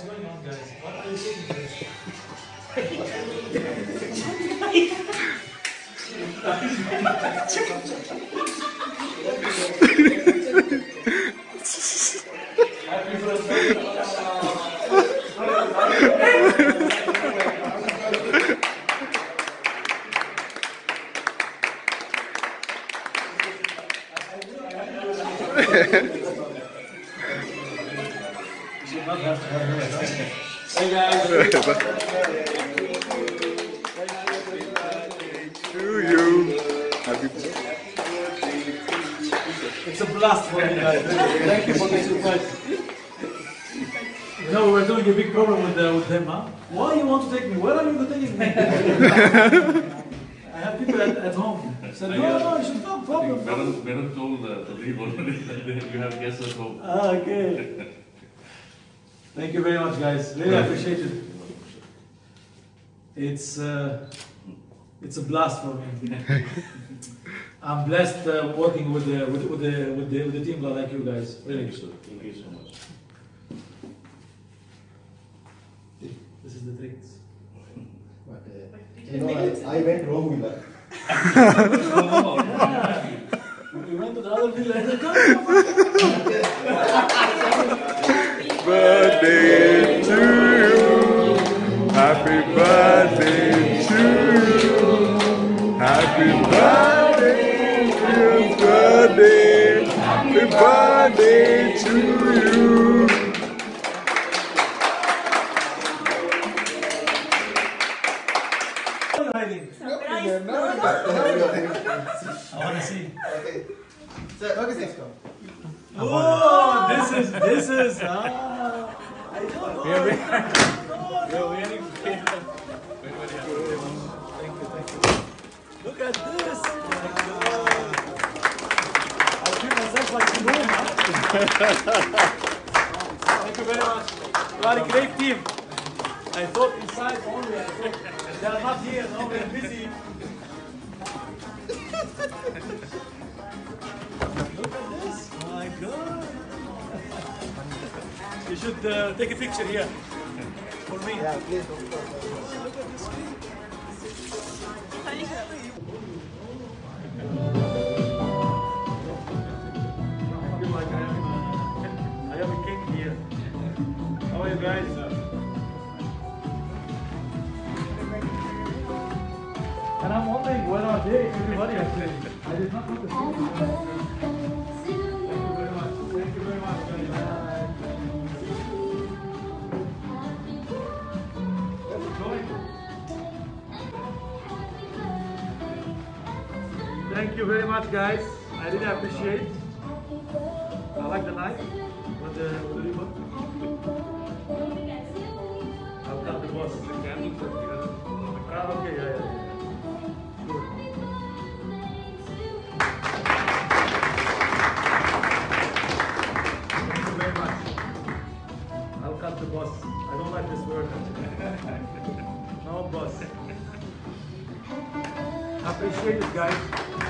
What's going on, guys? What are you this? Happy birthday. Hey guys. to you. Happy birthday. It's a blast for me, guys. Thank you for the surprise. No, we're doing a big problem with, uh, with them, huh? Why you want to take me? Where are you taking me? I have people at, at home. Said, no, no, you should not problem. Baron, Baron told uh, to leave already that you have guests at home. Ah, okay. Thank you very much, guys. Really appreciate it. It's uh, it's a blast for me. I'm blessed uh, working with the with, with the with the with the team like you guys. Really. Thank you, sir. Thank you so much. This is the tricks. But, uh, you know, I, I went wrong with that. We went to the other villa. Happy birthday to you. Happy birthday, dear birthday. Happy birthday to you. Why are you hiding? I want to see. Okay. Sir, okay, sir. go. Oh, this is this is. Ah, I don't know. Thank you, thank you. Look at this. God. I feel myself like in Rome. Thank you very much. You are a great team. I thought inside only. I thought they are not here. No, they're busy. Look at this. My God. You should uh, take a picture here for me. Yeah, please. Look at this screen. I feel like I am, uh, I am a king here. How are you guys? And I'm wondering where are they, everybody actually. I did not notice. Thank Thank you very much, guys. I really appreciate. I like the knife the, ribbon. I'll cut the boss. The candles are here. Okay, yeah, yeah. Thank you very much. I'll cut the boss. I don't like this word. no boss. Appreciate it, guys.